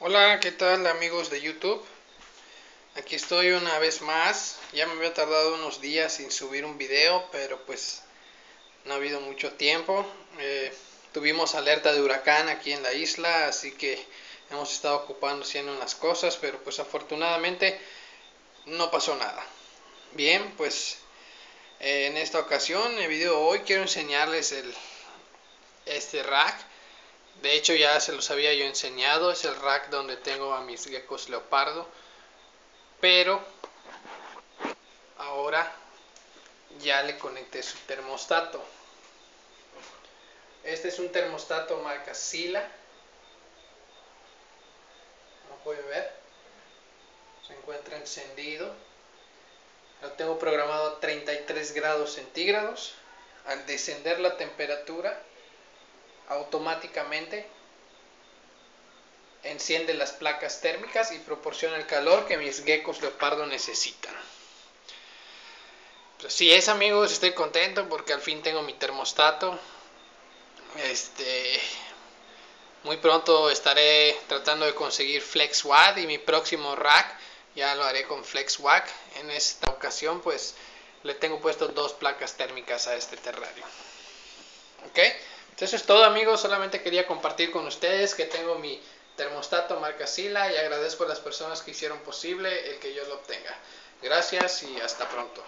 Hola, ¿qué tal amigos de YouTube? Aquí estoy una vez más. Ya me había tardado unos días sin subir un video, pero pues no ha habido mucho tiempo. Eh, tuvimos alerta de huracán aquí en la isla, así que hemos estado ocupando haciendo unas cosas, pero pues afortunadamente no pasó nada. Bien, pues eh, en esta ocasión, el video de hoy, quiero enseñarles el, este rack de hecho ya se los había yo enseñado, es el rack donde tengo a mis geckos leopardo. Pero ahora ya le conecté su termostato. Este es un termostato marca Sila. Como pueden ver, se encuentra encendido. Lo tengo programado a 33 grados centígrados. Al descender la temperatura, automáticamente enciende las placas térmicas y proporciona el calor que mis geckos leopardo necesitan. Si es amigos, estoy contento porque al fin tengo mi termostato. Este muy pronto estaré tratando de conseguir FlexWatt y mi próximo rack ya lo haré con FlexWatt. En esta ocasión pues le tengo puesto dos placas térmicas a este terrario. ¿Ok? Eso es todo amigos, solamente quería compartir con ustedes que tengo mi termostato marca Sila y agradezco a las personas que hicieron posible el que yo lo obtenga. Gracias y hasta pronto.